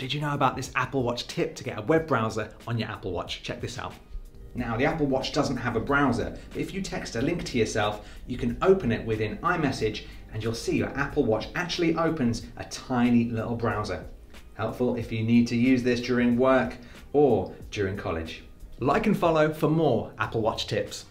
did you know about this Apple Watch tip to get a web browser on your Apple Watch? Check this out. Now, the Apple Watch doesn't have a browser, but if you text a link to yourself, you can open it within iMessage and you'll see your Apple Watch actually opens a tiny little browser. Helpful if you need to use this during work or during college. Like and follow for more Apple Watch tips.